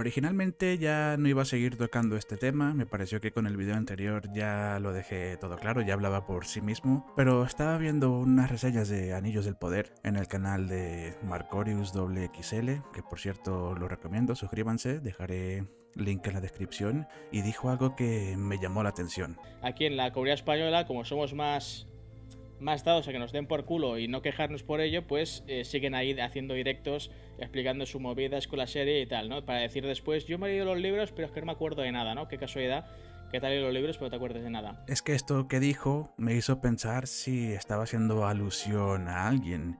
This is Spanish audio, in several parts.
Originalmente ya no iba a seguir tocando este tema, me pareció que con el video anterior ya lo dejé todo claro, ya hablaba por sí mismo, pero estaba viendo unas reseñas de Anillos del Poder en el canal de Marcorius XL, que por cierto lo recomiendo, suscríbanse, dejaré link en la descripción, y dijo algo que me llamó la atención. Aquí en la comunidad española, como somos más más dados a que nos den por culo y no quejarnos por ello, pues eh, siguen ahí haciendo directos explicando sus movidas con la serie y tal, ¿no? Para decir después, yo me he leído los libros, pero es que no me acuerdo de nada, ¿no? Qué casualidad que te has leído los libros, pero no te acuerdas de nada. Es que esto que dijo me hizo pensar si estaba haciendo alusión a alguien.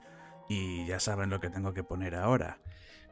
Y ya saben lo que tengo que poner ahora.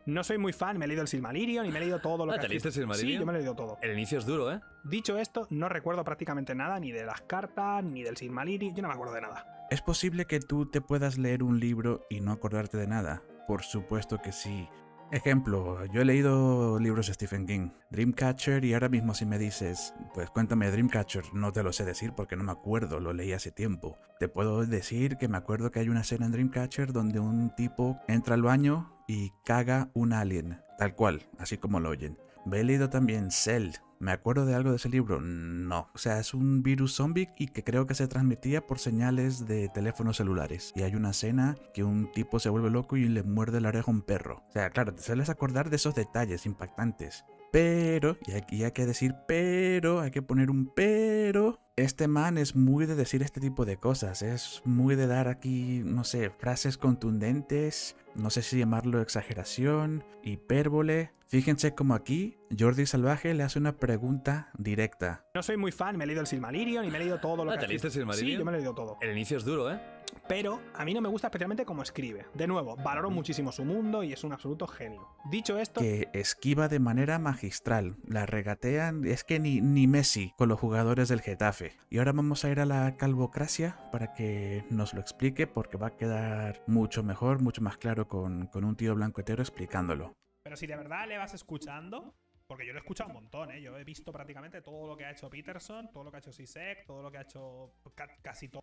No soy muy fan, me he leído el Silmarillion y me he leído todo lo Ah, que ¿te leíste el. Silmarillion? Sí, yo me he leído todo. El inicio es duro, ¿eh? Dicho esto, no recuerdo prácticamente nada, ni de las cartas, ni del Silmarillion, yo no me acuerdo de nada. ¿Es posible que tú te puedas leer un libro y no acordarte de nada? Por supuesto que sí. Ejemplo, yo he leído libros de Stephen King, Dreamcatcher, y ahora mismo si me dices, pues cuéntame Dreamcatcher, no te lo sé decir porque no me acuerdo, lo leí hace tiempo. Te puedo decir que me acuerdo que hay una escena en Dreamcatcher donde un tipo entra al baño y caga un alien, tal cual, así como lo oyen. He leído también Cell. ¿Me acuerdo de algo de ese libro? No. O sea, es un virus zombie y que creo que se transmitía por señales de teléfonos celulares. Y hay una escena que un tipo se vuelve loco y le muerde la oreja a un perro. O sea, claro, te sueles acordar de esos detalles impactantes. Pero, y aquí hay que decir pero, hay que poner un pero. Este man es muy de decir este tipo de cosas, es muy de dar aquí, no sé, frases contundentes, no sé si llamarlo exageración, hipérbole. Fíjense como aquí Jordi Salvaje le hace una pregunta directa. No soy muy fan, me he leído el Silmarillion y me he leído todo lo Ah, que ¿te leíste el escrito. Sí, Silmarillion? yo me lo he leído todo. El inicio es duro, ¿eh? Pero a mí no me gusta especialmente cómo escribe. De nuevo, valoro muchísimo su mundo y es un absoluto genio. Dicho esto, que esquiva de manera magistral. La regatean, es que ni, ni Messi con los jugadores del Getafe. Y ahora vamos a ir a la calvocracia para que nos lo explique porque va a quedar mucho mejor, mucho más claro con, con un tío blanco hetero explicándolo. Pero si de verdad le vas escuchando, porque yo lo he escuchado un montón, ¿eh? Yo he visto prácticamente todo lo que ha hecho Peterson, todo lo que ha hecho Sisek, todo lo que ha hecho ca- casi todo.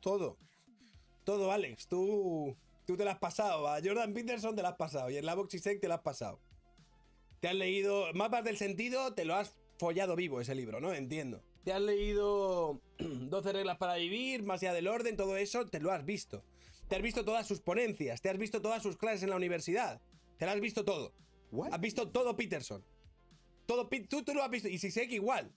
Todo. Todo, Alex. Tú, tú te la has pasado. A Jordan Peterson te la has pasado. Y en la Boxisec te la has pasado. Te has leído Mapas del Sentido, te lo has follado vivo ese libro, ¿no? Entiendo. Te has leído 12 reglas para vivir, más allá del orden, todo eso, te lo has visto. Te has visto todas sus ponencias, te has visto todas sus clases en la universidad. Te lo has visto todo. Has visto todo Peterson. Todo tú, tú lo has visto. Y Sisek igual.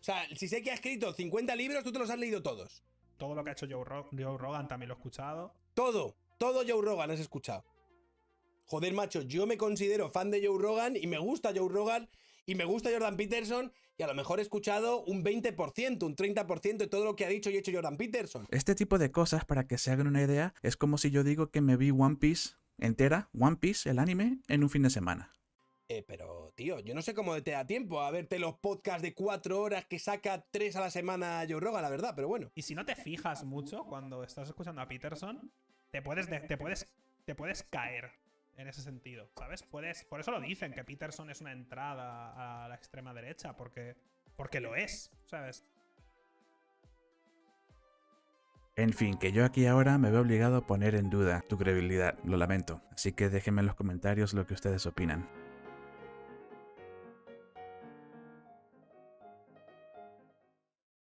O sea, Sisek ha escrito 50 libros, tú te los has leído todos. Todo lo que ha hecho Joe, Joe Rogan también lo he escuchado. Todo, todo Joe Rogan has escuchado. Joder, macho, yo me considero fan de Joe Rogan y me gusta Joe Rogan y me gusta Jordan Peterson y a lo mejor he escuchado un 20%, un 30% de todo lo que ha dicho y hecho Jordan Peterson. Este tipo de cosas, para que se hagan una idea, es como si yo digo que me vi One Piece entera, One Piece, el anime, en un fin de semana. Eh, pero, tío, yo no sé cómo te da tiempo a verte los podcasts de cuatro horas que saca tres a la semana Joe Rogan, la verdad, pero bueno. Y si no te fijas mucho cuando estás escuchando a Peterson, te puedes, de- te puedes, te puedes caer en ese sentido, ¿sabes? Puedes, por eso lo dicen, que Peterson es una entrada a la extrema derecha, porque, porque lo es, ¿sabes? En fin, que yo aquí ahora me veo obligado a poner en duda tu credibilidad, lo lamento. Así que déjenme en los comentarios lo que ustedes opinan.